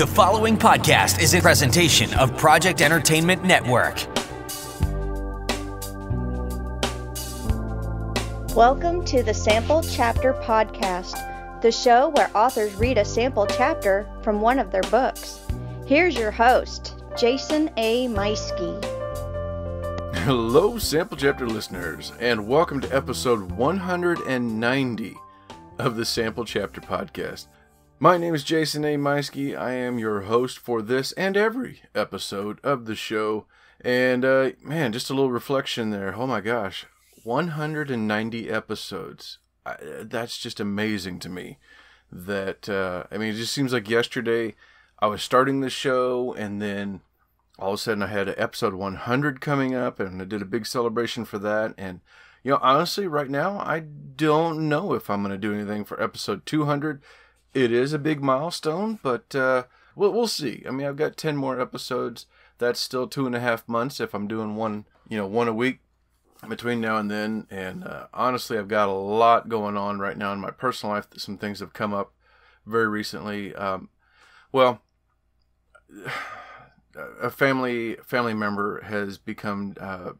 The following podcast is a presentation of Project Entertainment Network. Welcome to the Sample Chapter Podcast, the show where authors read a sample chapter from one of their books. Here's your host, Jason A. Meiske. Hello, Sample Chapter listeners, and welcome to episode 190 of the Sample Chapter Podcast. My name is Jason A. Meiske. I am your host for this and every episode of the show. And uh, man, just a little reflection there. Oh my gosh, 190 episodes. I, that's just amazing to me. That uh, I mean, it just seems like yesterday I was starting the show, and then all of a sudden I had episode 100 coming up, and I did a big celebration for that. And you know, honestly, right now I don't know if I'm going to do anything for episode 200 it is a big milestone, but uh, we'll, we'll see. I mean, I've got 10 more episodes. That's still two and a half months if I'm doing one, you know, one a week between now and then. And uh, honestly, I've got a lot going on right now in my personal life. Some things have come up very recently. Um, well, a family family member has become uh,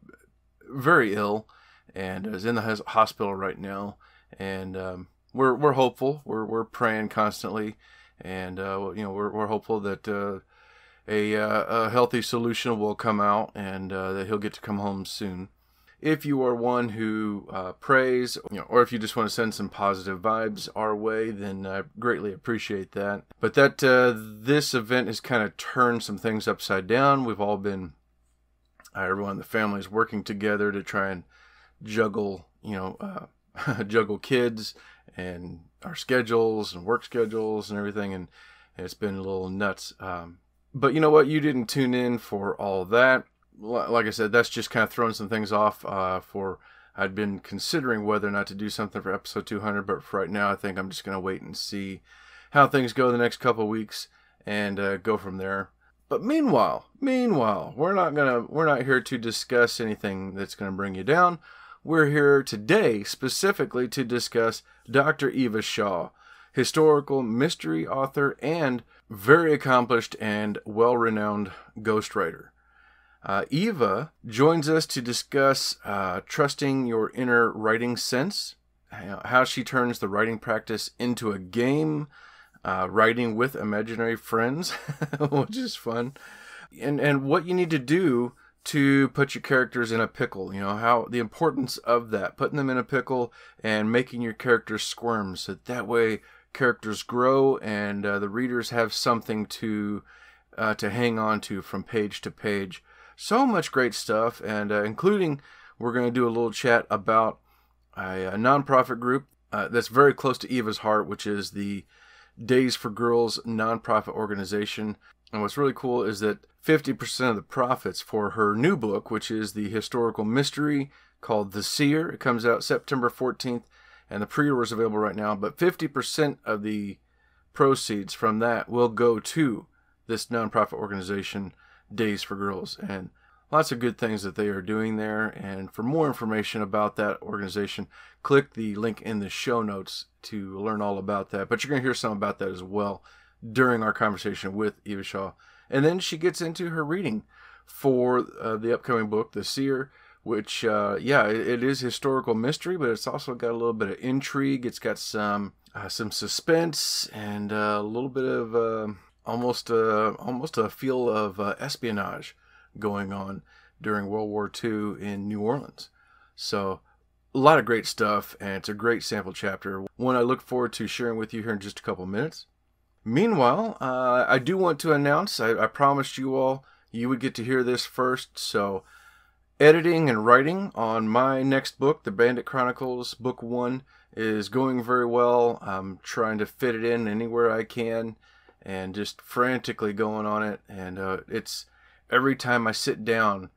very ill and is in the hospital right now. And um, we're we're hopeful. We're we're praying constantly, and uh, you know we're we're hopeful that uh, a uh, a healthy solution will come out and uh, that he'll get to come home soon. If you are one who uh, prays, you know, or if you just want to send some positive vibes our way, then I greatly appreciate that. But that uh, this event has kind of turned some things upside down. We've all been, everyone in the family is working together to try and juggle, you know, juggle kids and our schedules and work schedules and everything, and, it's been a little nuts. Um, but you know what? You didn't tune in for all that. Like I said, that's just kind of throwing some things off. Uh, for I'd been considering whether or not to do something for episode 200, but for right now, I think I'm just going to wait and see how things go the next couple weeks and uh, go from there. But meanwhile, meanwhile, we're not gonna we're not here to discuss anything that's gonna bring you down. We're here today specifically to discuss Dr. Eva Shaw, historical mystery author and very accomplished and well renowned ghostwriter. Uh, Eva joins us to discuss uh, trusting your inner writing sense, how she turns the writing practice into a game, uh, writing with imaginary friends, which is fun, and, and what you need to do to put your characters in a pickle. You know, how the importance of that, putting them in a pickle and making your characters squirm so that, that way characters grow and uh, the readers have something to uh, to hang on to from page to page. So much great stuff, and uh, including we're going to do a little chat about a, a nonprofit group uh, that's very close to Eva's heart, which is the Days for Girls nonprofit organization. And what's really cool is that 50% of the profits for her new book, which is the historical mystery called The Seer. It comes out September 14th, and the pre order is available right now. But 50% of the proceeds from that will go to this nonprofit organization, Days for Girls. And lots of good things that they are doing there. And for more information about that organization, click the link in the show notes to learn all about that. But you're going to hear some about that as well during our conversation with Eva Shaw. And then she gets into her reading for uh, the upcoming book, The Seer, which, uh, yeah, it, it is historical mystery, but it's also got a little bit of intrigue. It's got some uh, some suspense and uh, a little bit of uh, almost a, almost a feel of uh, espionage going on during World War II in New Orleans. So a lot of great stuff, and it's a great sample chapter. One I look forward to sharing with you here in just a couple minutes. Meanwhile, uh, I do want to announce I, I promised you all you would get to hear this first. So, editing and writing on my next book, The Bandit Chronicles, Book One, is going very well. I'm trying to fit it in anywhere I can and just frantically going on it. And uh, it's every time I sit down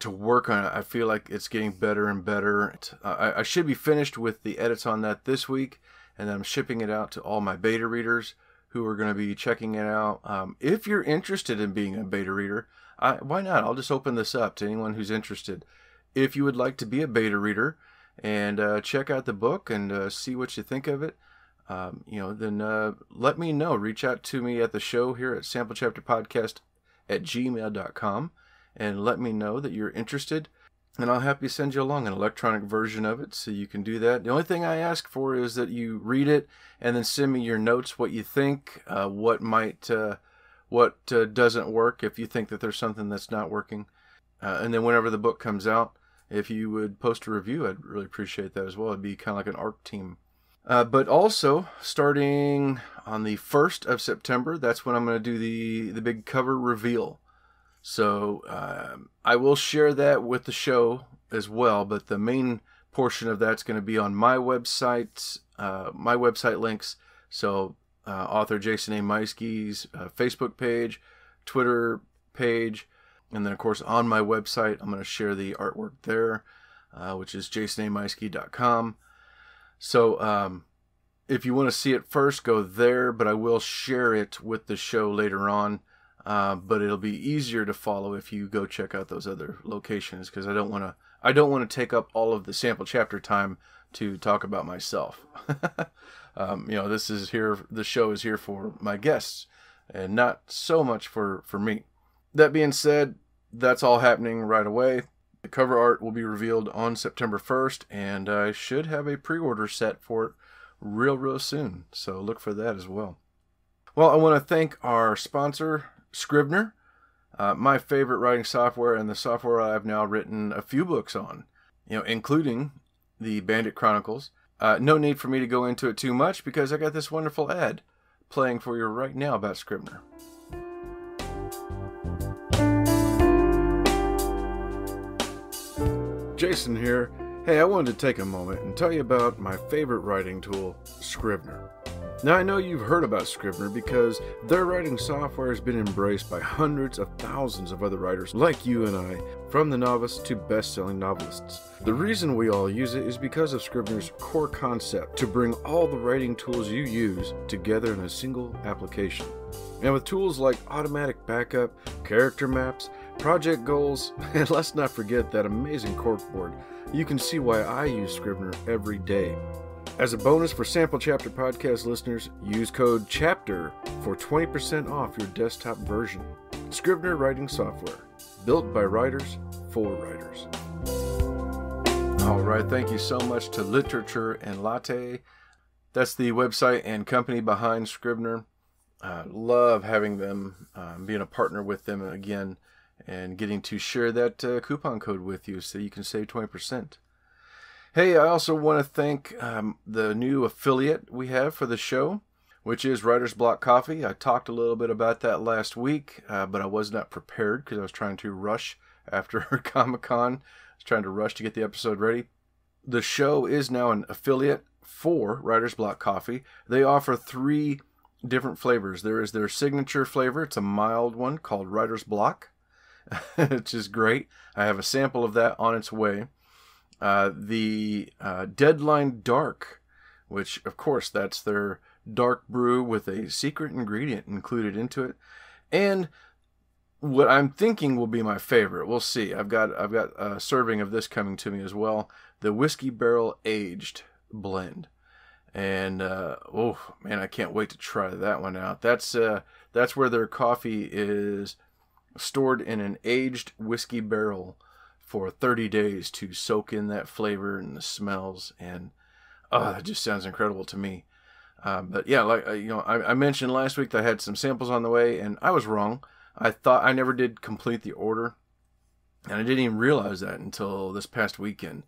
to work on it, I feel like it's getting better and better. I, I should be finished with the edits on that this week, and then I'm shipping it out to all my beta readers who are going to be checking it out. Um, if you're interested in being a beta reader, I, why not? I'll just open this up to anyone who's interested. If you would like to be a beta reader and uh, check out the book and uh, see what you think of it, um, you know, then uh, let me know. Reach out to me at the show here at Sample Chapter Podcast at gmail.com and let me know that you're interested. And I'll happy send you along an electronic version of it so you can do that. The only thing I ask for is that you read it and then send me your notes, what you think, uh, what might, uh, what uh, doesn't work, if you think that there's something that's not working. Uh, and then whenever the book comes out, if you would post a review, I'd really appreciate that as well. It'd be kind of like an ARC team. Uh, but also, starting on the 1st of September, that's when I'm going to do the, the big cover reveal. So um, I will share that with the show as well, but the main portion of that's going to be on my website, uh, my website links. So uh, author Jason A. Meiski's uh, Facebook page, Twitter page, and then of course on my website, I'm going to share the artwork there, uh, which is jasonameiski.com. So um, if you want to see it first, go there, but I will share it with the show later on. Uh, but it'll be easier to follow if you go check out those other locations because I don't want to I don't want to take up all of the sample chapter time to talk about myself. um, you know, this is here the show is here for my guests and not so much for for me. That being said, that's all happening right away. The cover art will be revealed on September 1st, and I should have a pre order set for it real, real soon. So look for that as well. Well, I want to thank our sponsor, Scrivener, uh, my favorite writing software, and the software I've now written a few books on, you know, including the Bandit Chronicles. Uh, no need for me to go into it too much because I got this wonderful ad playing for you right now about Scrivener. Jason here. Hey, I wanted to take a moment and tell you about my favorite writing tool, Scrivener. Now, I know you've heard about Scrivener because their writing software has been embraced by hundreds of thousands of other writers like you and I, from the novice to best selling novelists. The reason we all use it is because of Scrivener's core concept to bring all the writing tools you use together in a single application. And with tools like automatic backup, character maps, project goals, and let's not forget that amazing corkboard, you can see why I use Scrivener every day. As a bonus for Sample Chapter Podcast listeners, use code CHAPTER for 20% off your desktop version. Scrivener Writing Software, built by writers for writers. All right, thank you so much to Literature and Latte. That's the website and company behind Scrivener. Uh, love having them, um, being a partner with them again and getting to share that uh, coupon code with you so you can save 20%. Hey, I also want to thank um, the new affiliate we have for the show, which is Writer's Block Coffee. I talked a little bit about that last week, uh, but I was not prepared because I was trying to rush after Comic Con. I was trying to rush to get the episode ready. The show is now an affiliate for Writer's Block Coffee. They offer three different flavors. There is their signature flavor, it's a mild one called Writer's Block. which is great. I have a sample of that on its way. Uh, the uh, Deadline Dark, which of course that's their dark brew with a secret ingredient included into it, and what I'm thinking will be my favorite. We'll see. I've got I've got a serving of this coming to me as well. The whiskey barrel aged blend, and uh, oh man, I can't wait to try that one out. That's uh, that's where their coffee is stored in an aged whiskey barrel for 30 days to soak in that flavor and the smells and oh. that just sounds incredible to me. Uh, but yeah like uh, you know I, I, mentioned last week that i had some samples on the way and i was wrong. I thought i never did complete the order and i didn't even realize that until this past weekend.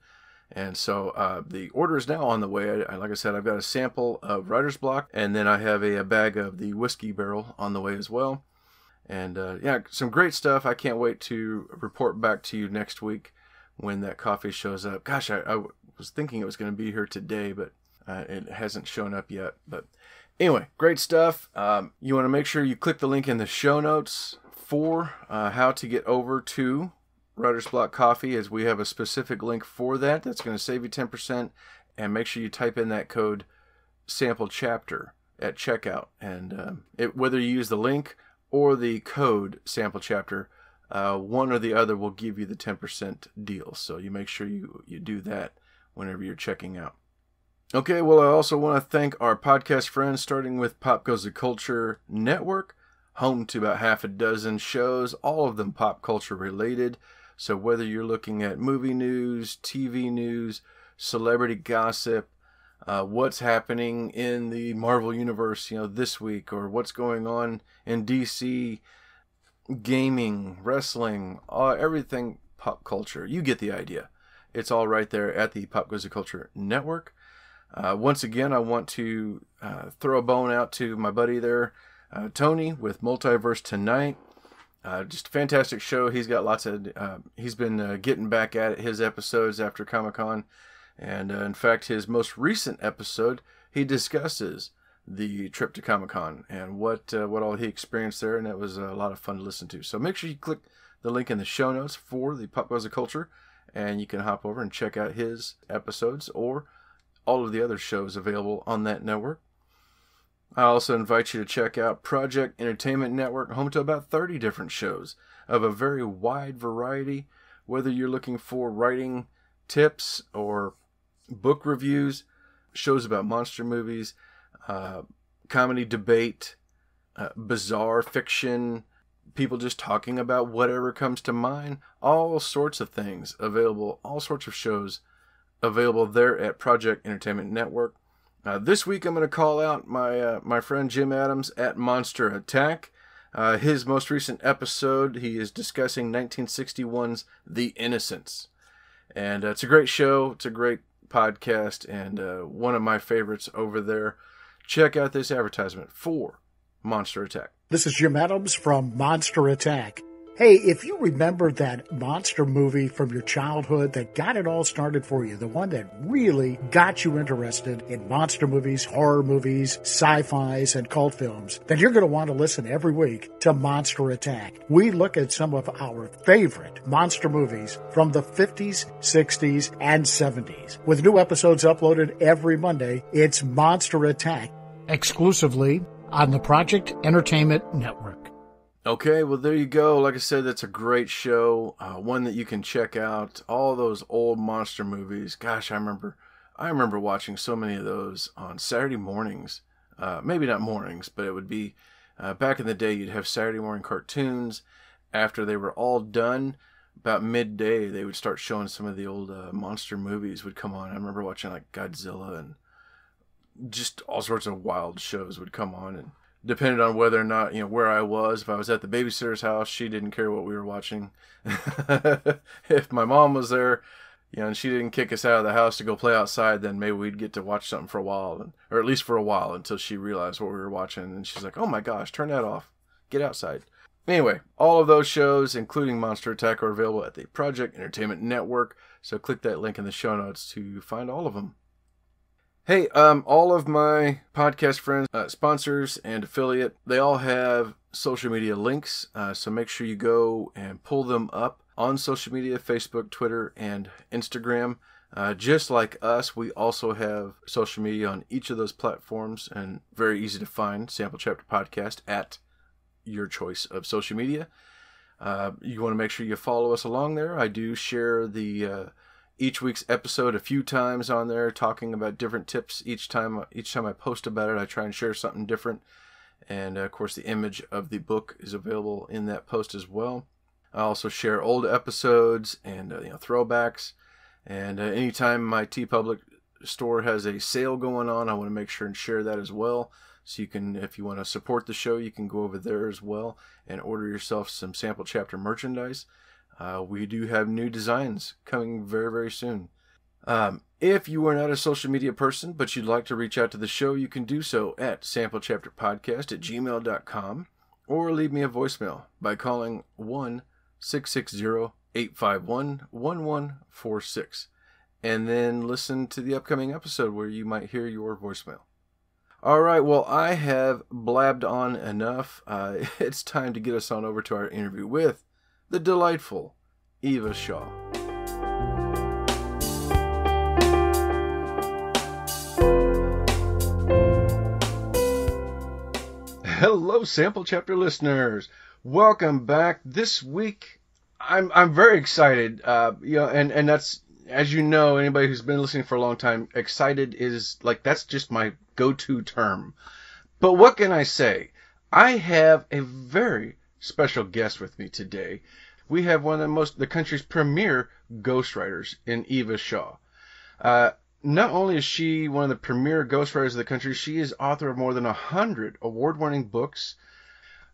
And so uh, the order is now on the way. I, like i said i've got a sample of writer's block and then i have a, a bag of the whiskey barrel on the way as well and uh, yeah, some great stuff. I can't wait to report back to you next week when that coffee shows up. Gosh, I, I was thinking it was going to be here today, but uh, it hasn't shown up yet. But anyway, great stuff. Um, you want to make sure you click the link in the show notes for uh, how to get over to Writer's Block Coffee, as we have a specific link for that. That's going to save you 10%. And make sure you type in that code sample chapter at checkout. And um, it, whether you use the link or the code sample chapter, uh, one or the other will give you the 10% deal. So you make sure you, you do that whenever you're checking out. Okay, well, I also want to thank our podcast friends, starting with Pop Goes the Culture Network, home to about half a dozen shows, all of them pop culture related. So, whether you're looking at movie news, TV news, celebrity gossip, uh, what's happening in the Marvel Universe, you know, this week, or what's going on in DC, gaming, wrestling, uh, everything pop culture. You get the idea. It's all right there at the Pop Goes the Culture Network. Uh, once again, I want to uh, throw a bone out to my buddy there, uh, Tony, with Multiverse Tonight. Uh, just a fantastic show. He's got lots of. He's been getting back at it, his episodes after Comic Con, and uh, in fact, his most recent episode, he discusses the trip to Comic Con and what uh, what all he experienced there, and it was a lot of fun to listen to. So make sure you click the link in the show notes for the Pop Goes the Culture, and you can hop over and check out his episodes or all of the other shows available on that network. I also invite you to check out Project Entertainment Network, home to about 30 different shows of a very wide variety, whether you're looking for writing tips or book reviews, shows about monster movies, uh, comedy debate, uh, bizarre fiction, people just talking about whatever comes to mind, all sorts of things available, all sorts of shows available there at Project Entertainment Network. Uh, this week, I'm going to call out my uh, my friend Jim Adams at Monster Attack. Uh, his most recent episode, he is discussing 1961's The Innocents, and uh, it's a great show. It's a great podcast, and uh, one of my favorites over there. Check out this advertisement for Monster Attack. This is Jim Adams from Monster Attack. Hey, if you remember that monster movie from your childhood that got it all started for you, the one that really got you interested in monster movies, horror movies, sci-fis, and cult films, then you're going to want to listen every week to Monster Attack. We look at some of our favorite monster movies from the 50s, 60s, and 70s. With new episodes uploaded every Monday, it's Monster Attack. Exclusively on the Project Entertainment Network. Okay, well, there you go. Like I said, that's a great show. Uh, one that you can check out. All those old monster movies. Gosh, I remember, I remember watching so many of those on Saturday mornings. Uh, maybe not mornings, but it would be uh, back in the day. You'd have Saturday morning cartoons. After they were all done, about midday, they would start showing some of the old uh, monster movies would come on. I remember watching like Godzilla and just all sorts of wild shows would come on and depended on whether or not you know where I was. If I was at the babysitter's house, she didn't care what we were watching. if my mom was there, you know, and she didn't kick us out of the house to go play outside, then maybe we'd get to watch something for a while, or at least for a while until she realized what we were watching, and she's like, "Oh my gosh, turn that off, get outside." Anyway, all of those shows, including Monster Attack, are available at the Project Entertainment Network. So click that link in the show notes to find all of them. Hey, um, all of my podcast friends, uh, sponsors, and affiliate, they all have social media links. Uh, so make sure you go and pull them up on social media Facebook, Twitter, and Instagram. Uh, just like us, we also have social media on each of those platforms and very easy to find Sample Chapter Podcast at your choice of social media. Uh, you want to make sure you follow us along there. I do share the uh, each week's episode a few times on there talking about different tips each time each time I post about it I try and share something different. And uh, of course the image of the book is available in that post as well. I also share old episodes and uh, you know throwbacks. And uh, anytime my TeePublic store has a sale going on I want to make sure and share that as well. So you can if you want to support the show you can go over there as well and order yourself some sample chapter merchandise uh, we do have new designs coming very, very soon. Um, if you are not a social media person, but you'd like to reach out to the show, you can do so at samplechapterpodcast at gmail.com or leave me a voicemail by calling 1 660 851 1146 and then listen to the upcoming episode where you might hear your voicemail. All right, well, I have blabbed on enough. Uh, it's time to get us on over to our interview with the delightful Eva Shaw. Hello, sample chapter listeners. Welcome back. This week, I'm I'm very excited. Uh, you know, and and that's as you know, anybody who's been listening for a long time, excited is like that's just my go-to term. But what can I say? I have a very special guest with me today. We have one of the most the country's premier ghostwriters in Eva Shaw. Uh, not only is she one of the premier ghostwriters of the country, she is author of more than a hundred award-winning books.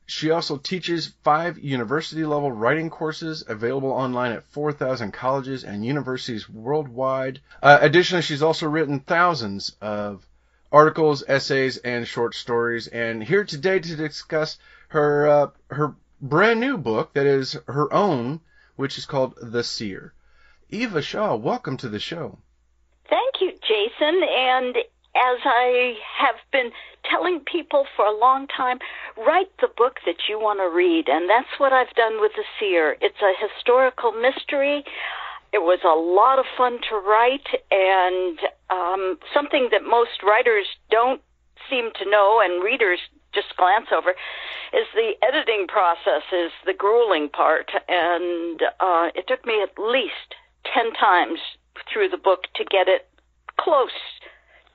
She also teaches five university level writing courses available online at 4,000 colleges and universities worldwide. Uh, additionally, she's also written thousands of articles, essays, and short stories. And here today to discuss her uh, her brand new book that is her own, which is called The Seer. Eva Shaw, welcome to the show. Thank you, Jason. And as I have been telling people for a long time, write the book that you want to read. And that's what I've done with The Seer. It's a historical mystery. It was a lot of fun to write and um, something that most writers don't seem to know and readers just glance over is the editing process is the grueling part and uh, it took me at least 10 times through the book to get it close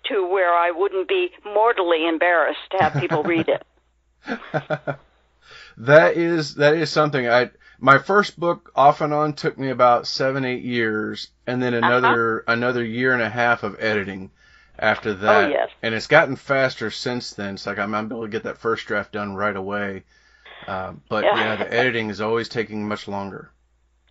to where I wouldn't be mortally embarrassed to have people read it. that is that is something I my first book off and on took me about seven eight years, and then uh-huh. another uh-huh. another year and a half of editing after oh, that. Oh, yes. And it's gotten faster since then. It's like I'm able to get that first draft done right away. Uh, but yeah. yeah, the editing is always taking much longer.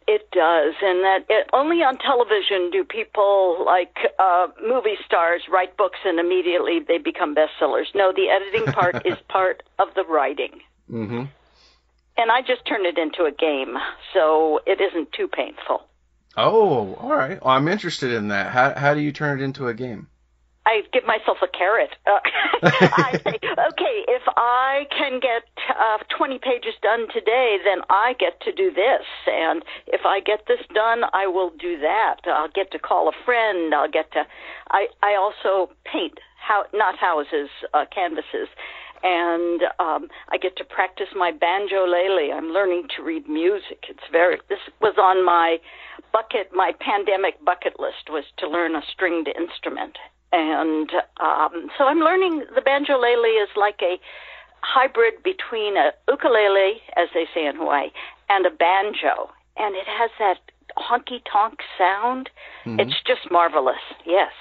It does, and that it, only on television do people like uh, movie stars write books and immediately they become bestsellers. No, the editing part is part of the writing. Mm-hmm. And I just turn it into a game, so it isn't too painful. Oh, all right. Well, I'm interested in that. How how do you turn it into a game? I give myself a carrot. Uh, I say, okay, if I can get uh, 20 pages done today, then I get to do this. And if I get this done, I will do that. I'll get to call a friend. I'll get to. I I also paint how not houses, uh, canvases, and um, I get to practice my banjolele. I'm learning to read music. It's very. This was on my bucket. My pandemic bucket list was to learn a stringed instrument and um, so I'm learning the banjo banjolele is like a hybrid between a ukulele, as they say in Hawaii, and a banjo, and it has that honky tonk sound. Mm-hmm. It's just marvelous. Yes.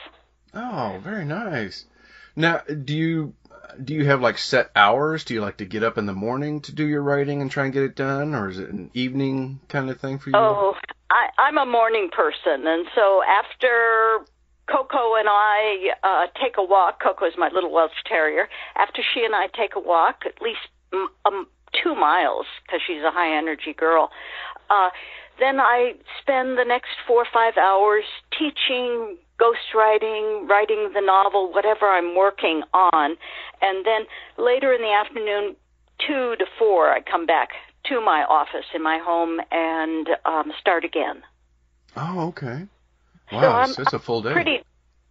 Oh, very nice. Now, do you do you have like set hours? Do you like to get up in the morning to do your writing and try and get it done, or is it an evening kind of thing for you? Oh, I, I'm a morning person, and so after Coco and I uh, take a walk. Coco is my little Welsh Terrier. After she and I take a walk, at least um, two miles, because she's a high energy girl, uh, then I spend the next four or five hours teaching, ghostwriting, writing the novel, whatever I'm working on. And then later in the afternoon, two to four, I come back to my office in my home and um, start again. Oh, okay. Wow, so it's, a full day. Pretty,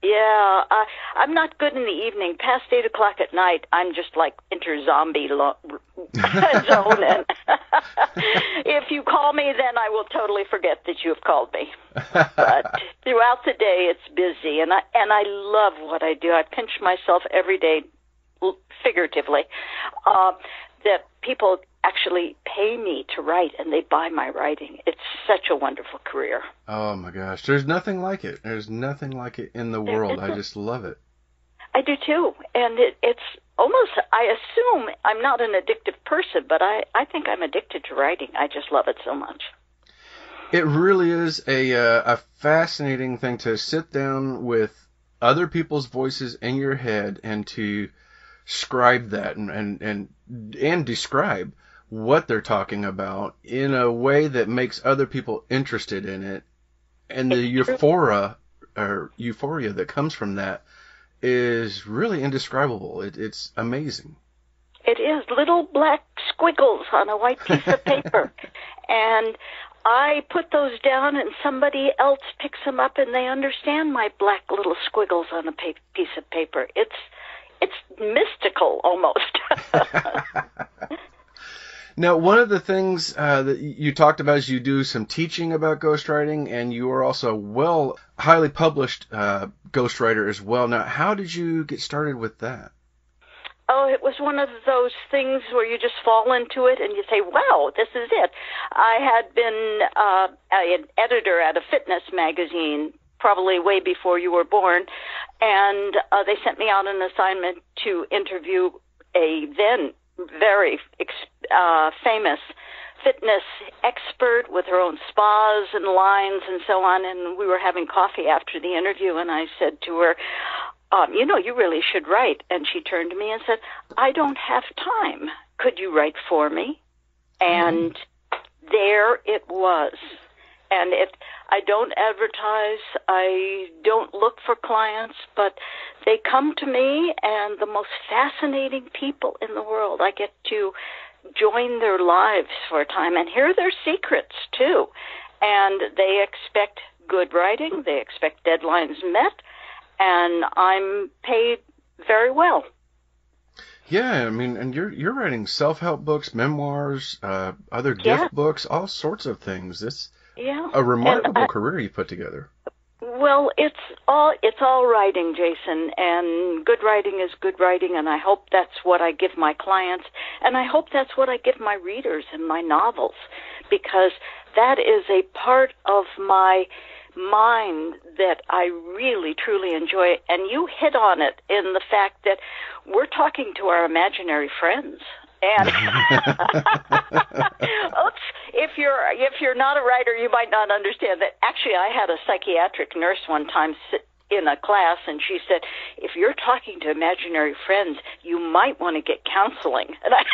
yeah, uh, I'm not good in the evening. Past eight o'clock at night, I'm just like inter zombie lo- zone. and if you call me, then I will totally forget that you have called me. But throughout the day, it's busy, and I and I love what I do. I pinch myself every day, figuratively, uh, that people actually pay me to write and they buy my writing. It's such a wonderful career. Oh my gosh. There's nothing like it. There's nothing like it in the world. I just love it. I do too. And it, it's almost, I assume I'm not an addictive person, but I, I think I'm addicted to writing. I just love it so much. It really is a, uh, a fascinating thing to sit down with other people's voices in your head and to scribe that and, and, and, and describe what they're talking about in a way that makes other people interested in it. And the euphoria or euphoria that comes from that is really indescribable. It, it's amazing. It is little black squiggles on a white piece of paper. and I put those down and somebody else picks them up and they understand my black little squiggles on a pa- piece of paper. It's it's mystical almost. Now, one of the things uh, that you talked about is you do some teaching about ghostwriting, and you are also well, highly published uh, ghostwriter as well. Now, how did you get started with that? Oh, it was one of those things where you just fall into it and you say, wow, this is it. I had been uh, an editor at a fitness magazine probably way before you were born, and uh, they sent me out an assignment to interview a then very uh, famous fitness expert with her own spas and lines and so on. And we were having coffee after the interview, and I said to her, um, you know, you really should write. And she turned to me and said, I don't have time. Could you write for me? And there it was. And it, I don't advertise. I don't look for clients, but they come to me and the most fascinating people in the world. I get to join their lives for a time and hear their secrets too. And they expect good writing. They expect deadlines met and I'm paid very well. Yeah, I mean, and you're you're writing self help books, memoirs, uh, other gift yeah. books, all sorts of things. It's yeah. a remarkable I, career you put together. Well, it's all it's all writing, Jason, and good writing is good writing, and I hope that's what I give my clients, and I hope that's what I give my readers in my novels, because that is a part of my mind that I really truly enjoy. And you hit on it in the fact that we're talking to our imaginary friends. And oops, if you're if you're not a writer, you might not understand that. Actually, I had a psychiatric nurse one time sit in a class, and she said, "If you're talking to imaginary friends, you might want to get counseling." And I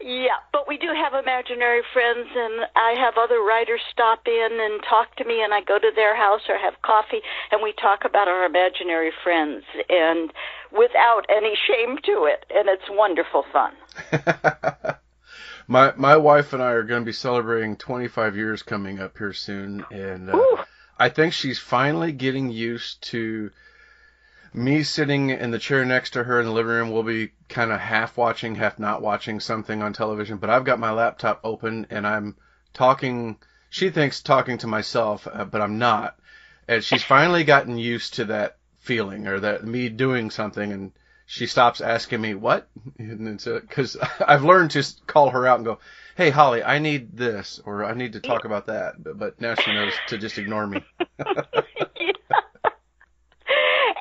yeah, but we do have imaginary friends, and I have other writers stop in and talk to me, and I go to their house or have coffee, and we talk about our imaginary friends, and without any shame to it, and it's wonderful fun. my my wife and I are going to be celebrating 25 years coming up here soon, and uh, I think she's finally getting used to me sitting in the chair next to her in the living room will be kind of half watching, half not watching something on television, but I've got my laptop open and I'm talking. She thinks talking to myself, uh, but I'm not. And she's finally gotten used to that feeling or that me doing something and she stops asking me what because I've learned to call her out and go, "Hey Holly, I need this or I need to talk about that," but, but now she knows to just ignore me.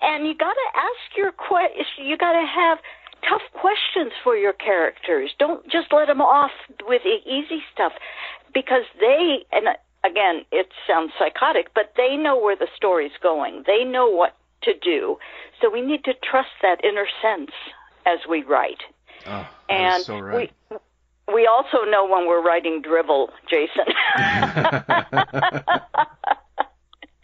and you got to ask your question. You got to have tough questions for your characters. Don't just let them off with the easy stuff because they and uh, again, it sounds psychotic, but they know where the story's going. They know what to do. So we need to trust that inner sense as we write. Oh, and so right. we we also know when we're writing drivel, Jason.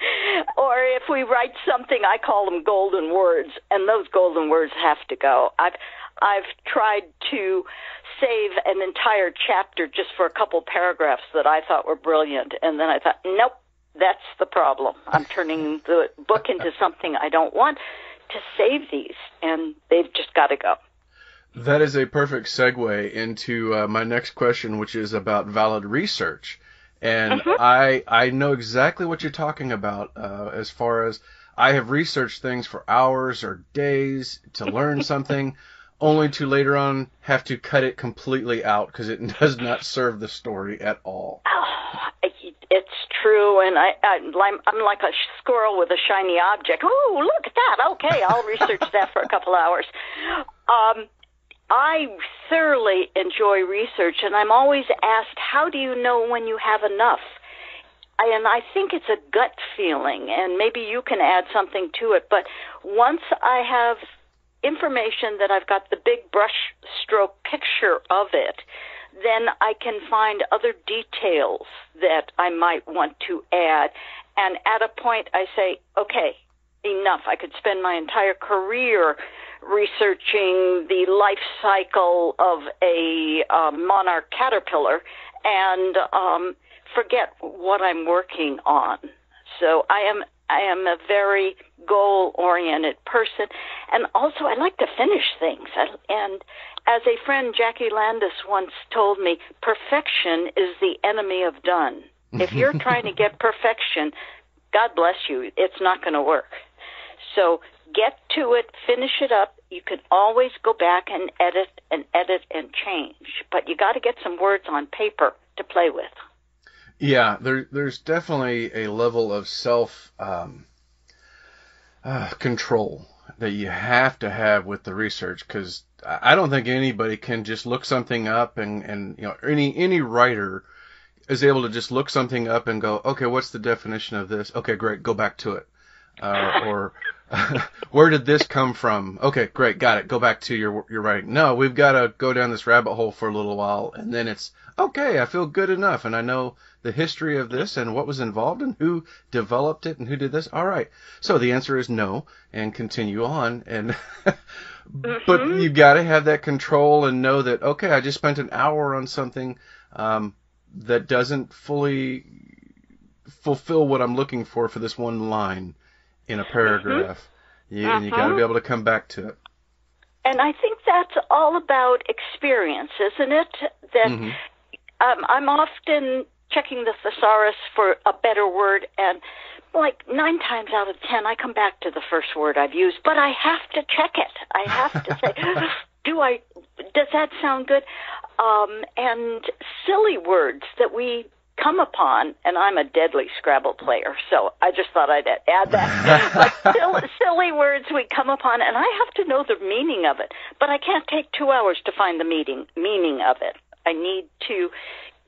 or if we write something, I call them golden words, and those golden words have to go. I've I've tried to save an entire chapter just for a couple paragraphs that I thought were brilliant, and then I thought, nope, that's the problem. I'm turning the book into something I don't want to save these, and they've just got to go. That is a perfect segue into uh, my next question, which is about valid research and mm-hmm. I I know exactly what you're talking about uh, as far as I have researched things for hours or days to learn something, only to later on have to cut it completely out because it does not serve the story at all. Oh, it's true, and I, I I'm like a squirrel with a shiny object. Oh, look at that! Okay, I'll research that for a couple hours. Um, I thoroughly enjoy research, and I'm always asked, how do you know when you have enough? And I think it's a gut feeling, and maybe you can add something to it. But once I have information that I've got the big brush stroke picture of it, then I can find other details that I might want to add. And at a point, I say, okay, enough. I could spend my entire career researching the life cycle of a uh, monarch caterpillar and um, forget what I'm working on. So I am I am a very goal oriented person. And also, I like to finish things. And as a friend, Jackie Landis, once told me, perfection is the enemy of done. If you're trying to get perfection, God bless you, it's not going to work. So get to it, finish it up. You can always go back and edit and edit and change, but you got to get some words on paper to play with. Yeah, there, there's definitely a level of self um, uh, control that you have to have with the research because I don't think anybody can just look something up and, and you know any any writer is able to just look something up and go okay what's the definition of this okay great go back to it uh, or where did this come from? Okay, great, got it. Go back to your your writing. No, we've got to go down this rabbit hole for a little while, and then it's okay. I feel good enough, and I know the history of this and what was involved and who developed it and who did this. All right. So the answer is no, and continue on. And mm-hmm. but you've got to have that control and know that okay, I just spent an hour on something um, that doesn't fully fulfill what I'm looking for for this one line in a paragraph. Mm-hmm. You, and you got to be able to come back to it. And I think that's all about experience, isn't it? That mm-hmm. um, I'm often checking the thesaurus for a better word, and like nine times out of ten, I come back to the first word I've used, but I have to check it. I have to say, do I? Does that sound good? Um, and silly words that we come upon, and I'm a deadly Scrabble player, so I just thought I'd add that. silly, silly words we come upon, and I have to know the meaning of it. But I can't take two hours to find the meaning meaning of it. I need to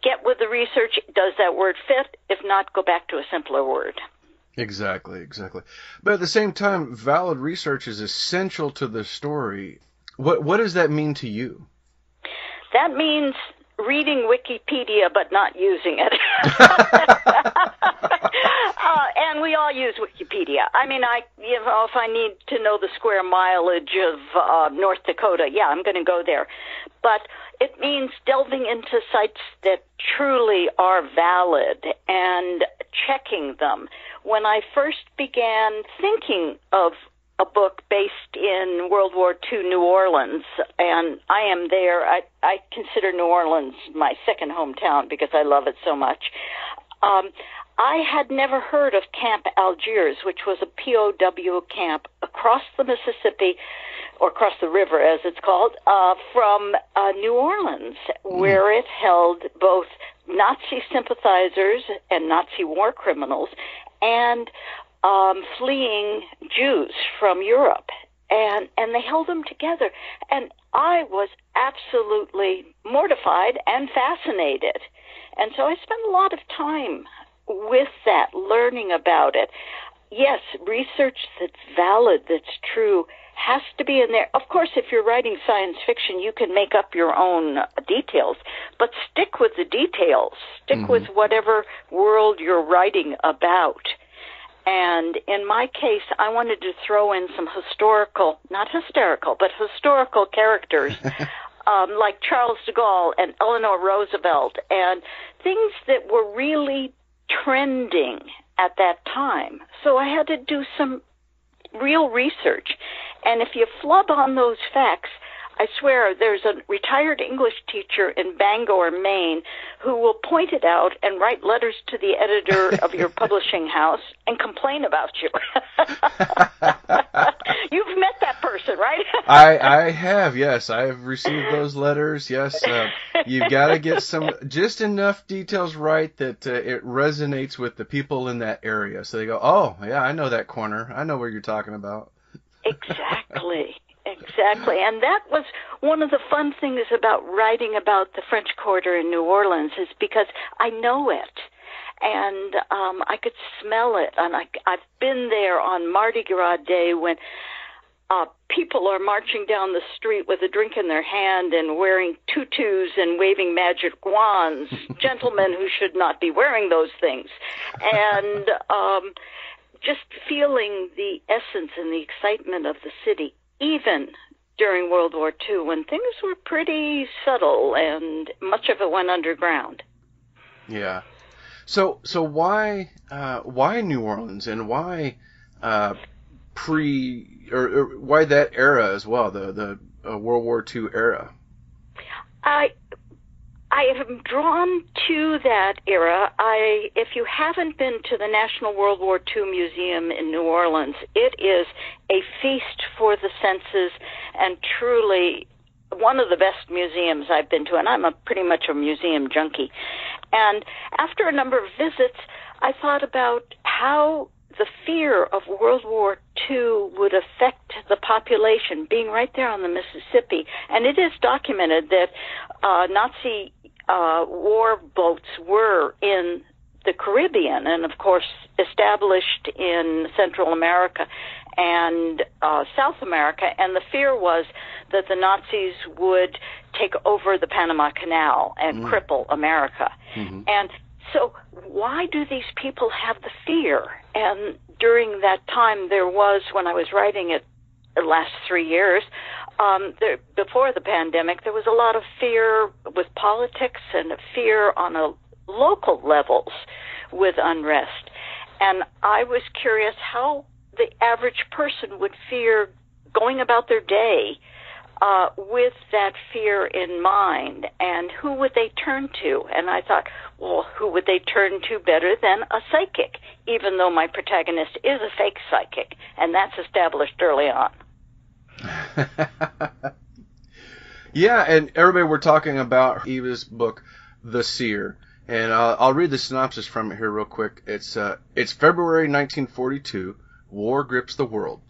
get with the research. Does that word fit? If not, go back to a simpler word. Exactly, exactly. But at the same time, valid research is essential to the story. What what does that mean to you? That means reading Wikipedia but not using it. uh, and we all use Wikipedia. I mean, I you know if I need to know the square mileage of uh, North Dakota, yeah, I'm going to go there. But it means delving into sites that truly are valid and checking them. When I first began thinking of a book based in World War II New Orleans, and I am there. I, I consider New Orleans my second hometown because I love it so much. Um, I had never heard of Camp Algiers, which was a POW camp across the Mississippi, or across the river as it's called, uh, from uh, New Orleans, mm. where it held both Nazi sympathizers and Nazi war criminals and um, fleeing Jews from Europe, and and they held them together. And I was absolutely mortified and fascinated, and so I spent a lot of time with that, learning about it. Yes, research that's valid, that's true, has to be in there. Of course, if you're writing science fiction, you can make up your own details, but stick with the details. Stick mm-hmm. with whatever world you're writing about. And in my case, I wanted to throw in some historical, not hysterical, but historical characters um, like Charles de Gaulle and Eleanor Roosevelt and things that were really trending at that time. So I had to do some real research. And if you flub on those facts, I swear there's a retired English teacher in Bangor, Maine, who will point it out and write letters to the editor of your publishing house and complain about you. You've met that person, right? I I have, yes. I have received those letters. Yes, uh, you've got to get some just enough details right that uh, it resonates with the people in that area. So they go, "Oh, yeah, I know that corner. I know where you're talking about." Exactly. Exactly. And that was one of the fun things about writing about the French Quarter in New Orleans is because I know it. And um I could smell it and I I've been there on Mardi Gras day when uh people are marching down the street with a drink in their hand and wearing tutus and waving magic wands, gentlemen who should not be wearing those things. And um just feeling the essence and the excitement of the city even during World War II when things were pretty subtle and much of it went underground. Yeah. So so why uh, why New Orleans and why uh, pre or, or, why that era as well the the uh, World War II era? I I am drawn to that era. I, if you haven't been to the National World War II Museum in New Orleans, it is a feast for the senses and truly one of the best museums I've been to, and I'm a pretty much a museum junkie. And after a number of visits, I thought about how the fear of World War II would affect the population, being right there on the Mississippi. And it is documented that uh, Nazi uh, war boats were in the Caribbean and, of course, established in Central America and uh, South America. And the fear was that the Nazis would take over the Panama Canal and mm. cripple America. Mm-hmm. And so, why do these people have the fear? And during that time, there was, when I was writing it the last three years, um, there, before the pandemic, there was a lot of fear with politics and fear on a local levels with unrest. And I was curious how the average person would fear going about their day uh, with that fear in mind, and who would they turn to? And I thought, well, who would they turn to better than a psychic? Even though my protagonist is a fake psychic, and that's established early on. yeah, and everybody, we're talking about Eva's book, The Seer, and uh, I'll read the synopsis from it here real quick. It's uh, it's February 1942. War grips the world.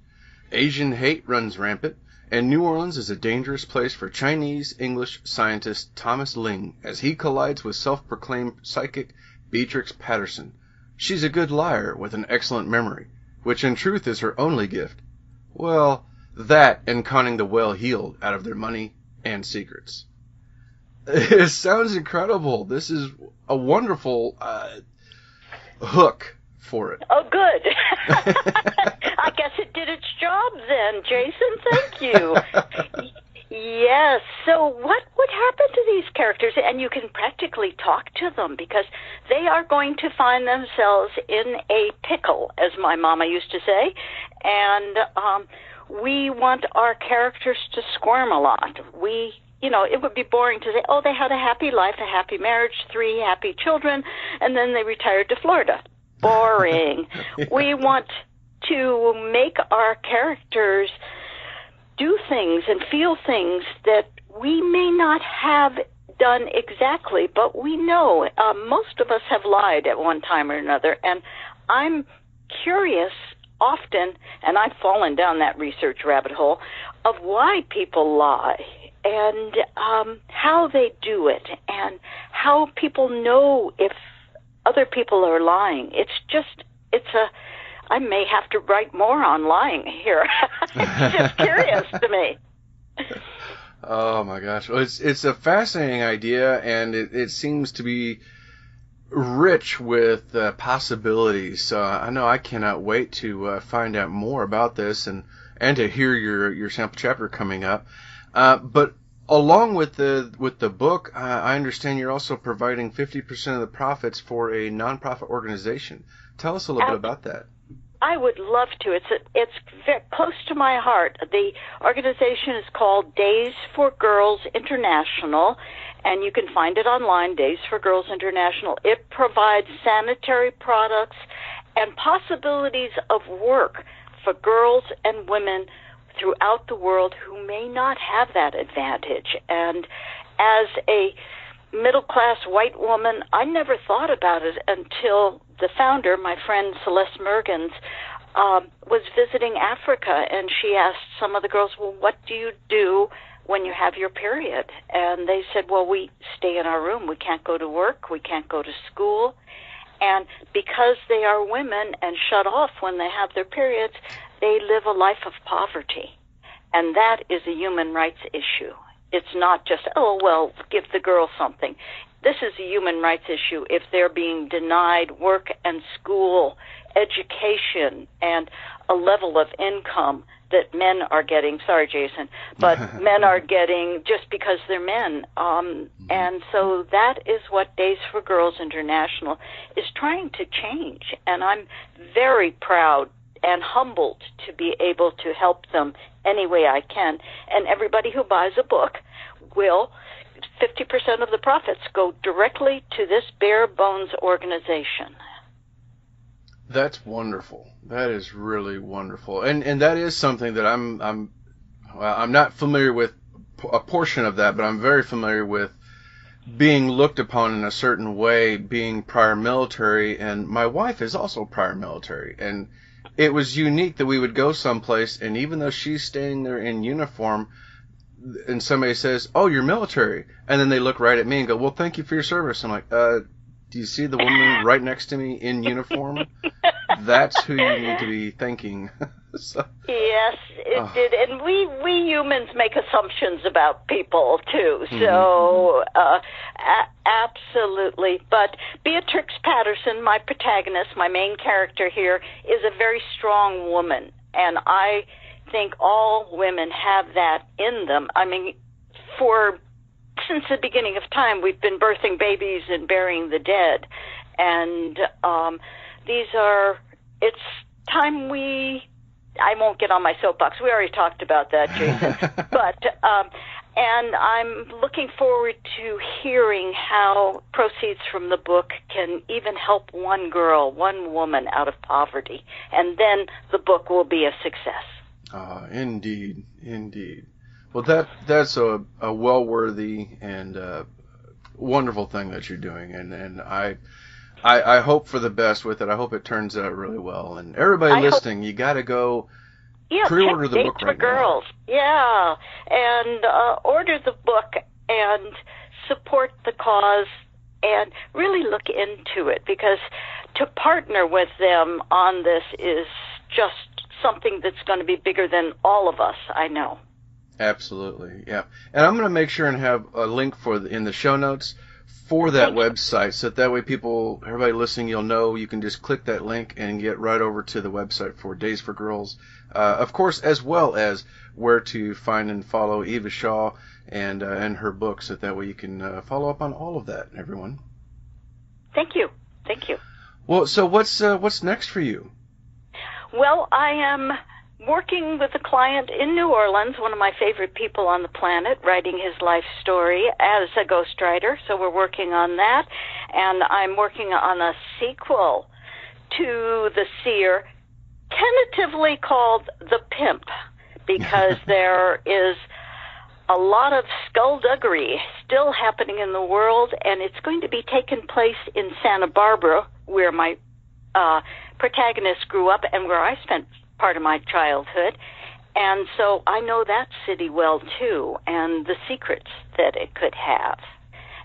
Asian hate runs rampant and New Orleans is a dangerous place for Chinese English scientist Thomas Ling as he collides with self-proclaimed psychic Beatrix Patterson. She's a good liar with an excellent memory, which in truth is her only gift. Well, that and conning the well-heeled out of their money and secrets. It sounds incredible. This is a wonderful uh, hook for it. Oh, good. I guess it did its job then, Jason. Thank you. yes. So, what would happen to these characters? And you can practically talk to them because they are going to find themselves in a pickle, as my mama used to say. And um, we want our characters to squirm a lot. We you know, it would be boring to say, oh, they had a happy life, a happy marriage, three happy children, and then they retired to Florida boring. we want to make our characters do things and feel things that we may not have done exactly, but we know uh, most of us have lied at one time or another. And I'm curious often, and I've fallen down that research rabbit hole, of why people lie and um, how they do it and how people know if other people are lying. It's just, it's a, I may have to write more on lying here. it's just curious to me. Oh my gosh. Well, it's, it's a fascinating idea and it, it seems to be rich with uh, possibilities. So I know I cannot wait to uh, find out more about this and, and to hear your, your sample chapter coming up. Uh, but along with the with the book, uh, I understand you're also providing 50% of the profits for a nonprofit organization. Tell us a little bit about that. I would love to. It's a, it's very close to my heart. The organization is called Days for Girls International, and you can find it online. Days for Girls International. It provides sanitary products and possibilities of work for girls and women throughout the world who may not have that advantage. And as a middle class white woman, I never thought about it until the founder, my friend Celeste Mergens, um, was visiting Africa, and she asked some of the girls, "Well, what do you do when you have your period?" And they said, "Well, we stay in our room. We can't go to work. We can't go to school." And because they are women and shut off when they have their periods, they live a life of poverty. And that is a human rights issue. It's not just, oh, well, give the girl something. This is a human rights issue if they're being denied work and school, education, and a level of income that men are getting. Sorry, Jason, but men are getting just because they're men. Um, and so that is what Days for Girls International is trying to change. And I'm very proud and humbled to be able to help them any way I can. And everybody who buys a book will 50% of the profits go directly to this bare bones organization. That's wonderful. That is really wonderful, and and that is something that I'm I'm well, I'm not familiar with a portion of that, but I'm very familiar with being looked upon in a certain way, being prior military, and my wife is also prior military, and it was unique that we would go someplace, and even though she's standing there in uniform, and somebody says, "Oh, you're military," and then they look right at me and go, "Well, thank you for your service." I'm like, "Uh, do you see the woman right next to me in uniform? That's who you need to be thanking. so, yes, it oh. did, and we we humans make assumptions about people too. Mm-hmm, so uh, a- absolutely, but Beatrix Patterson, my protagonist, my main character here, is a very strong woman, and I think all women have that in them. I mean, for since the beginning of time, we've been birthing babies and burying the dead, and um, these are. It's time we. I won't get on my soapbox. We already talked about that, Jason. but um, and I'm looking forward to hearing how proceeds from the book can even help one girl, one woman out of poverty, and then the book will be a success. Ah, indeed, indeed. Well, that that's a, a well worthy and uh, wonderful thing that you're doing, and and I, I I hope for the best with it. I hope it turns out really well. And everybody I listening, hope- you got to go. Yeah, pre-order the book right for girls. Now. Yeah, and uh, order the book and support the cause and really look into it because to partner with them on this is just something that's going to be bigger than all of us. I know. Absolutely, yeah. And I'm going to make sure and have a link for the, in the show notes for that website, so that, that way people, everybody listening, you'll know you can just click that link and get right over to the website for Days for Girls. Uh, of course, as well as where to find and follow Eva Shaw and uh, and her books, so that, that way you can uh, follow up on all of that, everyone. Thank you, thank you. Well, so what's uh, what's next for you? Well, I am working with a client in New Orleans, one of my favorite people on the planet, writing his life story as a ghostwriter. So we're working on that. And I'm working on a sequel to The Seer, tentatively called The Pimp, because there is a lot of skullduggery still happening in the world, and it's going to be taking place in Santa Barbara, where my uh, protagonist grew up and where I spent part of my childhood. And so I know that city well too, and the secrets that it could have.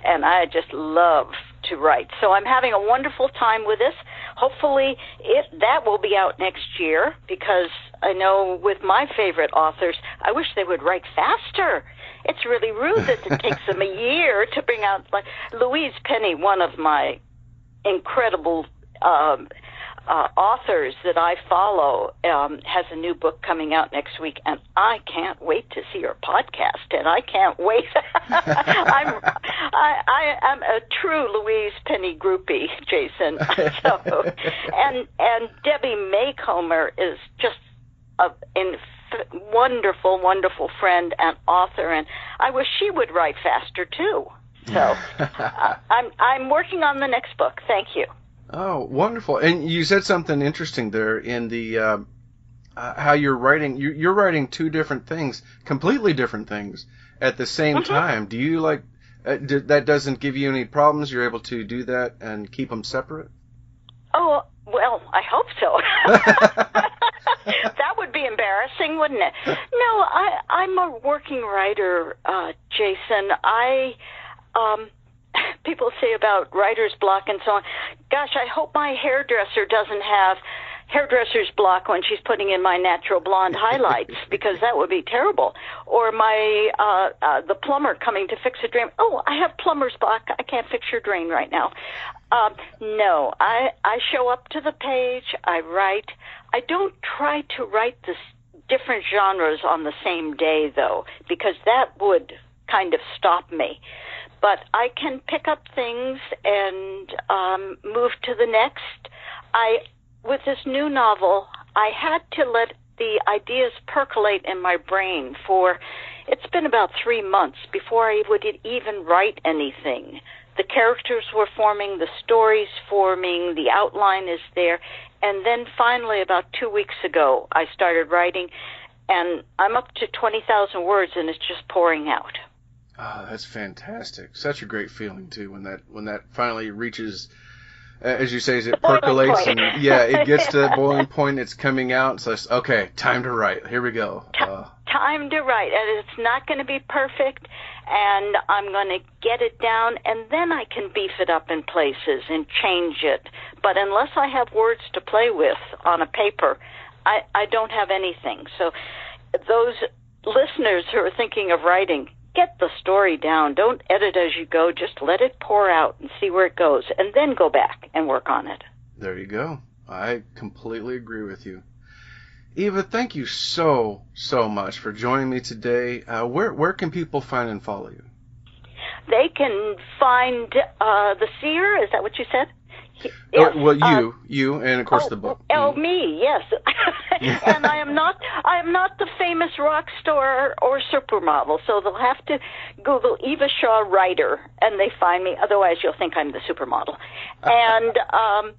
And I just love to write. So I'm having a wonderful time with this. Hopefully it that will be out next year because I know with my favorite authors, I wish they would write faster. It's really rude that it takes them a year to bring out like Louise Penny, one of my incredible um uh, authors that I follow um, has a new book coming out next week, and I can't wait to see her podcast. And I can't wait. I'm I, I am a true Louise Penny groupie, Jason. so, and and Debbie Macomber is just a in wonderful, wonderful friend and author, and I wish she would write faster too. So uh, I'm I'm working on the next book. Thank you. Oh, wonderful! And you said something interesting there in the uh, uh, how you're writing. You're, you're, writing two different things, completely different things at the same mm-hmm. time. Do you like uh, d- that? Doesn't give you any problems? You're able to do that and keep them separate. Oh well, I hope so. that would be embarrassing, wouldn't it? No, I I'm a working writer, uh, Jason. I um people say about writer's block and so on. Gosh, I hope my hairdresser doesn't have hairdresser's block when she's putting in my natural blonde highlights because that would be terrible. Or my uh, uh, the plumber coming to fix a drain. Oh, I have plumber's block. I can't fix your drain right now. Um, no, I I show up to the page. I write. I don't try to write the different genres on the same day though, because that would kind of stop me. But I can pick up things and um, move to the next. I with this new novel, I had to let the ideas percolate in my brain for it's been about three months before I would even write anything. The characters were forming, the stories forming, the outline is there, and then finally, about two weeks ago, I started writing, and I'm up to 20,000 words, and it's just pouring out. Oh, that's fantastic! Such a great feeling too when that when that finally reaches as you say, as it percolates and yeah, it gets to that boiling point. It's coming out. So it's okay. Time to write. Here we go. Uh, time to write, and it's not going to be perfect. And I'm going to get it down, and then I can beef it up in places and change it. But unless I have words to play with on a paper, I I don't have anything. So those listeners who are thinking of writing, get the story down. Don't edit as you go. Just let it pour out and see where it goes, and then go back and work on it. There you go. I completely agree with you. Eva, thank you so so much for joining me today. Uh, where where can people find and follow you? They can find uh, the seer. Is that what you said? Yes. well, you, uh, you, and of course oh, the book. Oh, me, yes. and I am not, I am not the famous rock star or supermodel, so they'll have to Google Eva Shaw writer, and they find me. Otherwise, you'll think I'm the supermodel. and um,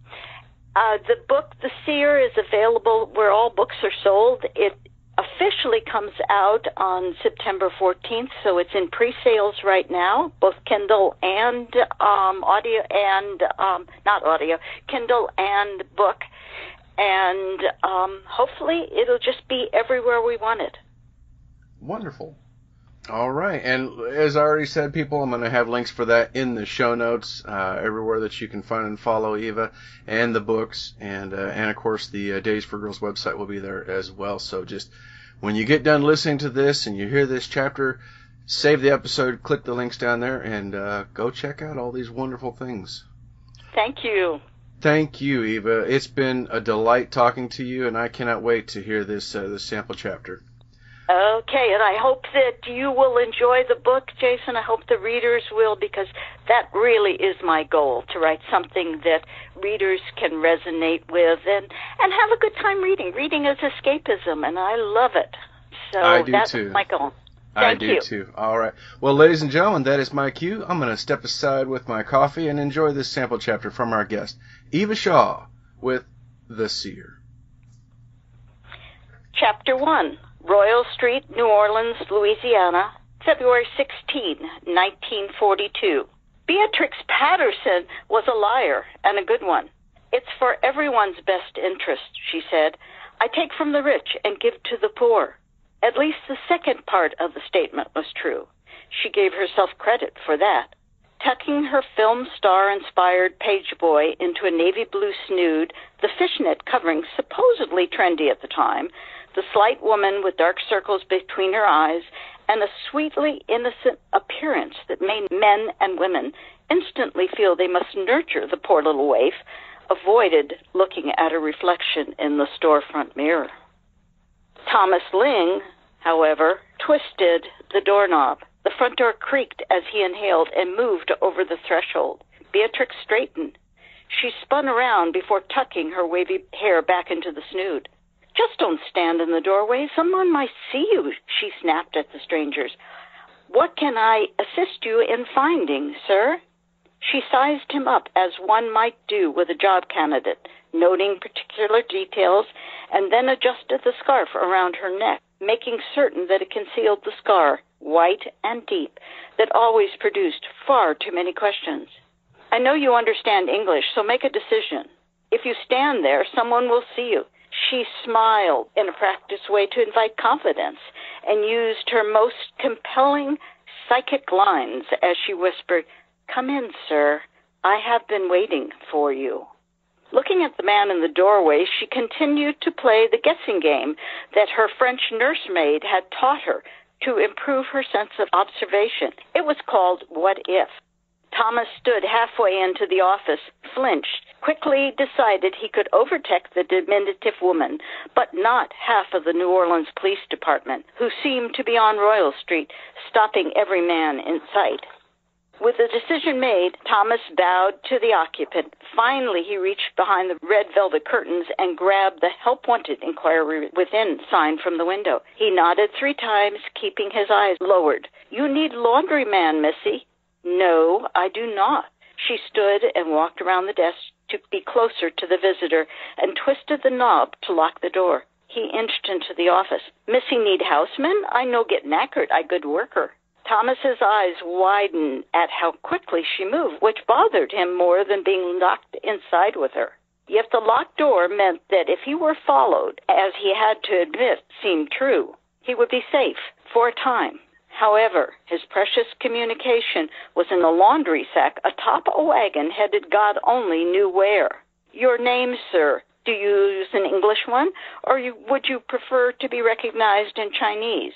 uh, the book, The Seer, is available where all books are sold. It officially comes out on September 14th, so it's in pre-sales right now, both Kindle and um, audio and um, not audio, Kindle and book, and um, hopefully it'll just be everywhere we want it. Wonderful. All right, and as I already said, people, I'm going to have links for that in the show notes, uh, everywhere that you can find and follow Eva, and the books, and uh, and of course the uh, Days for Girls website will be there as well. So just when you get done listening to this and you hear this chapter, save the episode, click the links down there, and uh, go check out all these wonderful things. Thank you. Thank you, Eva. It's been a delight talking to you, and I cannot wait to hear this uh, this sample chapter. Okay, and I hope that you will enjoy the book, Jason. I hope the readers will, because that really is my goal to write something that readers can resonate with and and have a good time reading. Reading is escapism, and I love it. So I do that's too. my goal. I do you. too. All right. Well, ladies and gentlemen, that is my cue. I'm going to step aside with my coffee and enjoy this sample chapter from our guest, Eva Shaw, with The Seer. Chapter 1 Royal Street, New Orleans, Louisiana, February 16, 1942. Beatrix Patterson was a liar and a good one. It's for everyone's best interest, she said. I take from the rich and give to the poor. At least the second part of the statement was true. She gave herself credit for that. Tucking her film star inspired page boy into a navy blue snood, the fishnet covering supposedly trendy at the time, the slight woman with dark circles between her eyes, and a sweetly innocent appearance that made men and women instantly feel they must nurture the poor little waif, avoided looking at a reflection in the storefront mirror. Thomas Ling, however, twisted the doorknob. The front door creaked as he inhaled and moved over the threshold. Beatrix straightened. She spun around before tucking her wavy hair back into the snood. Just don't stand in the doorway. Someone might see you, she snapped at the strangers. What can I assist you in finding, sir? She sized him up as one might do with a job candidate, noting particular details, and then adjusted the scarf around her neck, making certain that it concealed the scar, white and deep, that always produced far too many questions. I know you understand English, so make a decision. If you stand there, someone will see you. She smiled in a practiced way to invite confidence and used her most compelling psychic lines as she whispered, Come in, sir. I have been waiting for you. Looking at the man in the doorway, she continued to play the guessing game that her French nursemaid had taught her to improve her sense of observation. It was called What If. Thomas stood halfway into the office, flinched, quickly decided he could overtake the diminutive woman, but not half of the New Orleans Police Department, who seemed to be on Royal Street, stopping every man in sight. With the decision made, Thomas bowed to the occupant. Finally, he reached behind the red velvet curtains and grabbed the Help Wanted Inquiry Within sign from the window. He nodded three times, keeping his eyes lowered. You need laundry man, missy. No, I do not. She stood and walked around the desk to be closer to the visitor and twisted the knob to lock the door. He inched into the office. Missy need houseman? I no get knackered. I good worker. Thomas's eyes widened at how quickly she moved, which bothered him more than being locked inside with her. Yet the locked door meant that if he were followed, as he had to admit seemed true, he would be safe for a time. However, his precious communication was in a laundry sack atop a wagon headed God only knew where. Your name, sir. Do you use an English one, or you, would you prefer to be recognized in Chinese?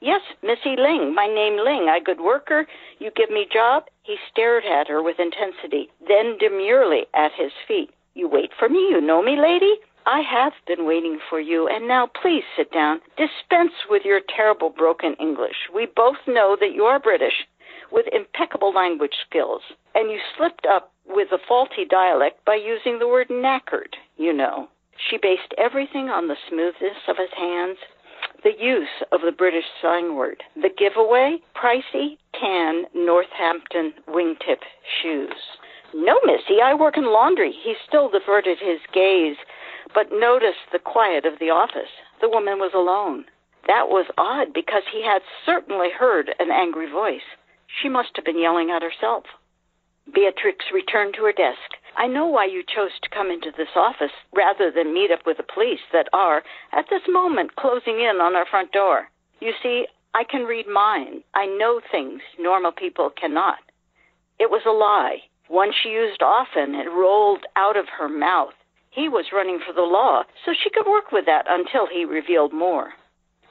Yes, Missy Ling. My name Ling. I good worker. You give me job? He stared at her with intensity, then demurely at his feet. You wait for me? You know me, lady? I have been waiting for you, and now please sit down. Dispense with your terrible broken English. We both know that you are British, with impeccable language skills, and you slipped up with a faulty dialect by using the word knackered, you know. She based everything on the smoothness of his hands, the use of the British slang word. The giveaway, pricey, tan, Northampton wingtip shoes. No, missy, I work in laundry. He still diverted his gaze, but noticed the quiet of the office. The woman was alone. That was odd because he had certainly heard an angry voice. She must have been yelling at herself. Beatrix returned to her desk. I know why you chose to come into this office rather than meet up with the police that are, at this moment, closing in on our front door. You see, I can read minds. I know things normal people cannot. It was a lie, one she used often. It rolled out of her mouth. He was running for the law, so she could work with that until he revealed more.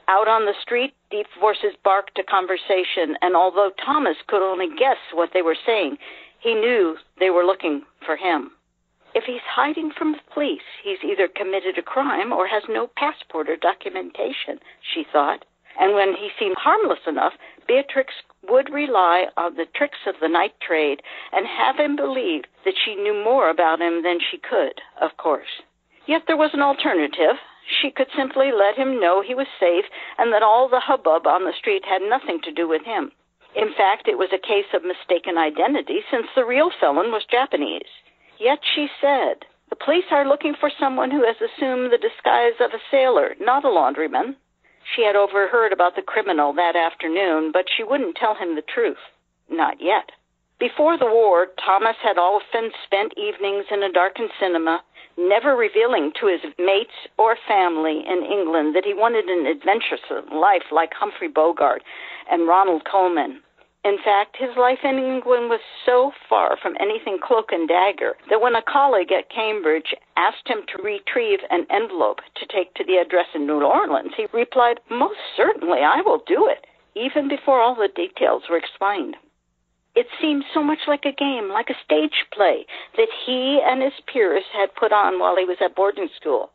Out on the street, deep voices barked a conversation, and although Thomas could only guess what they were saying, he knew they were looking for him. If he's hiding from the police, he's either committed a crime or has no passport or documentation, she thought. And when he seemed harmless enough, Beatrix would rely on the tricks of the night trade and have him believe that she knew more about him than she could, of course. Yet there was an alternative. She could simply let him know he was safe and that all the hubbub on the street had nothing to do with him. In fact, it was a case of mistaken identity since the real felon was Japanese. Yet she said, The police are looking for someone who has assumed the disguise of a sailor, not a laundryman. She had overheard about the criminal that afternoon, but she wouldn't tell him the truth. Not yet. Before the war, Thomas had often spent evenings in a darkened cinema, never revealing to his mates or family in England that he wanted an adventuresome life like Humphrey Bogart and Ronald Colman. In fact, his life in England was so far from anything cloak and dagger that when a colleague at Cambridge asked him to retrieve an envelope to take to the address in New Orleans, he replied, Most certainly, I will do it, even before all the details were explained. It seemed so much like a game, like a stage play that he and his peers had put on while he was at boarding school.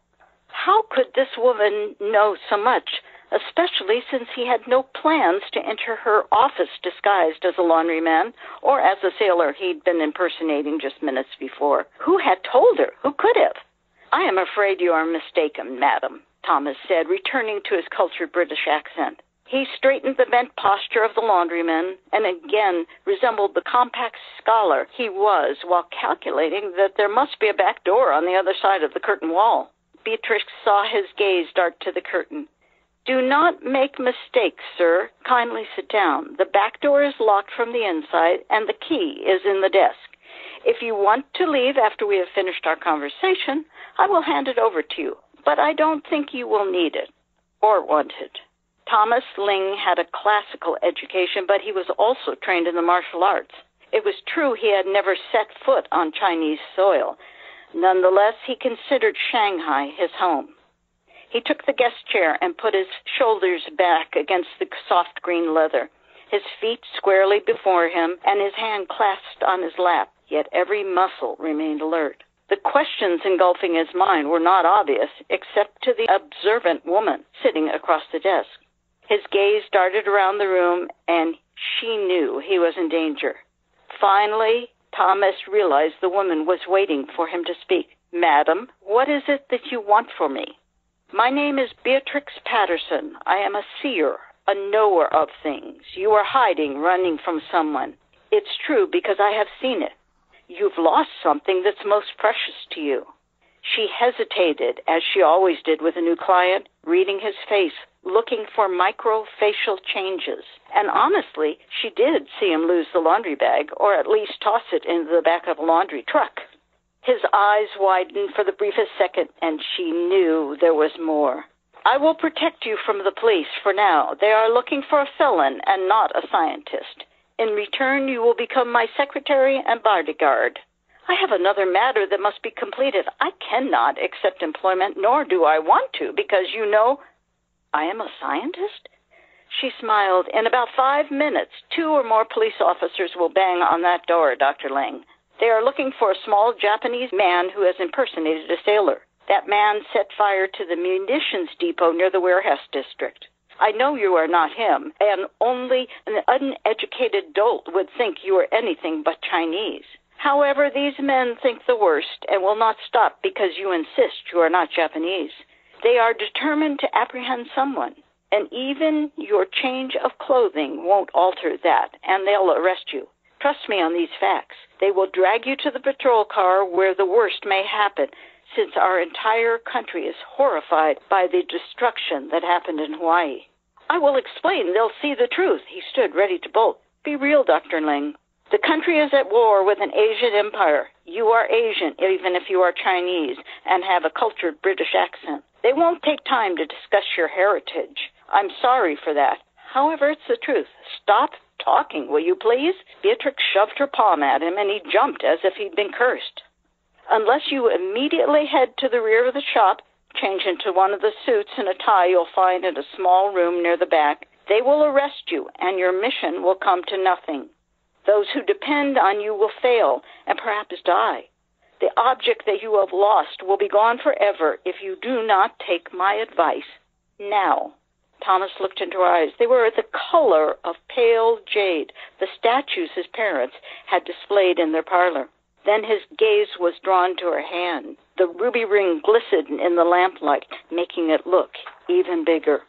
How could this woman know so much especially since he had no plans to enter her office disguised as a laundryman or as a sailor he'd been impersonating just minutes before. Who had told her? Who could have? I am afraid you are mistaken, madam, Thomas said, returning to his cultured British accent. He straightened the bent posture of the laundryman and again resembled the compact scholar he was while calculating that there must be a back door on the other side of the curtain wall. Beatrix saw his gaze dart to the curtain. Do not make mistakes, sir. Kindly sit down. The back door is locked from the inside, and the key is in the desk. If you want to leave after we have finished our conversation, I will hand it over to you, but I don't think you will need it or want it. Thomas Ling had a classical education, but he was also trained in the martial arts. It was true he had never set foot on Chinese soil, Nonetheless, he considered Shanghai his home. He took the guest chair and put his shoulders back against the soft green leather, his feet squarely before him, and his hand clasped on his lap, yet every muscle remained alert. The questions engulfing his mind were not obvious, except to the observant woman sitting across the desk. His gaze darted around the room, and she knew he was in danger. Finally, Thomas realized the woman was waiting for him to speak. Madam, what is it that you want for me? My name is Beatrix Patterson. I am a seer, a knower of things. You are hiding, running from someone. It's true because I have seen it. You've lost something that's most precious to you. She hesitated, as she always did with a new client, reading his face, looking for microfacial changes. And honestly, she did see him lose the laundry bag, or at least toss it into the back of a laundry truck. His eyes widened for the briefest second, and she knew there was more. I will protect you from the police for now. They are looking for a felon and not a scientist. In return, you will become my secretary and bodyguard. I have another matter that must be completed. I cannot accept employment, nor do I want to, because you know I am a scientist? She smiled. In about five minutes, two or more police officers will bang on that door, Dr. Lang. They are looking for a small Japanese man who has impersonated a sailor. That man set fire to the munitions depot near the warehouse district. I know you are not him, and only an uneducated dolt would think you are anything but Chinese. However, these men think the worst and will not stop because you insist you are not Japanese. They are determined to apprehend someone, and even your change of clothing won't alter that, and they'll arrest you. Trust me on these facts. They will drag you to the patrol car where the worst may happen, since our entire country is horrified by the destruction that happened in Hawaii. I will explain. They'll see the truth. He stood ready to bolt. Be real, Dr. Ling. The country is at war with an Asian empire. You are Asian, even if you are Chinese and have a cultured British accent. They won't take time to discuss your heritage. I'm sorry for that. However, it's the truth. Stop talking, will you please? Beatrix shoved her palm at him, and he jumped as if he'd been cursed. Unless you immediately head to the rear of the shop Change into one of the suits and a tie you'll find in a small room near the back. They will arrest you, and your mission will come to nothing. Those who depend on you will fail and perhaps die. The object that you have lost will be gone forever if you do not take my advice now. Thomas looked into her eyes. They were the color of pale jade, the statues his parents had displayed in their parlor. Then his gaze was drawn to her hand. The ruby ring glistened in the lamplight, making it look even bigger.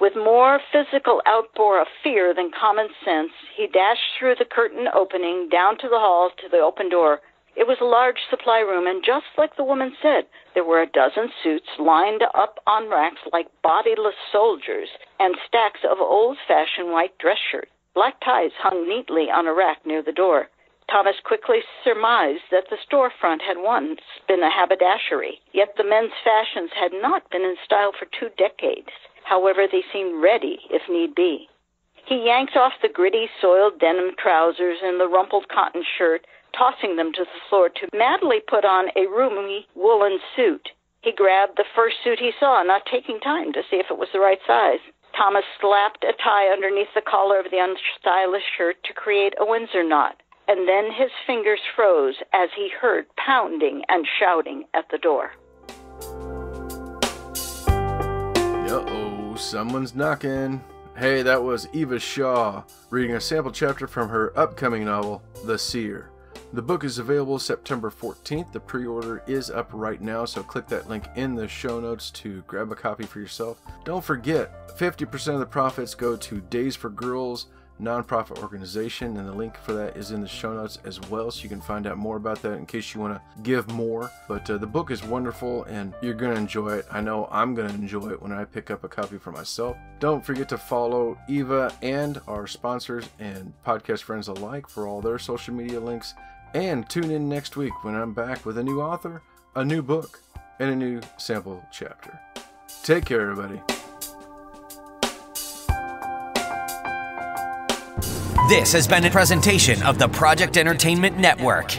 With more physical outpour of fear than common sense, he dashed through the curtain opening down to the hall to the open door. It was a large supply room, and just like the woman said, there were a dozen suits lined up on racks like bodiless soldiers, and stacks of old fashioned white dress shirts. Black ties hung neatly on a rack near the door. Thomas quickly surmised that the storefront had once been a haberdashery, yet the men's fashions had not been in style for two decades. However, they seemed ready if need be. He yanked off the gritty, soiled denim trousers and the rumpled cotton shirt, tossing them to the floor to madly put on a roomy woolen suit. He grabbed the first suit he saw, not taking time to see if it was the right size. Thomas slapped a tie underneath the collar of the unstylish shirt to create a Windsor knot and then his fingers froze as he heard pounding and shouting at the door. Uh oh, someone's knocking. Hey, that was Eva Shaw reading a sample chapter from her upcoming novel, The Seer. The book is available September 14th. The pre order is up right now, so click that link in the show notes to grab a copy for yourself. Don't forget, 50% of the profits go to Days for Girls nonprofit organization, and the link for that is in the show notes as well, so you can find out more about that in case you want to give more. But uh, the book is wonderful, and you're going to enjoy it. I know I'm going to enjoy it when I pick up a copy for myself. Don't forget to follow Eva and our sponsors and podcast friends alike for all their social media links. And tune in next week when I'm back with a new author, a new book, and a new sample chapter. Take care, everybody. This has been a presentation of the Project Entertainment Network.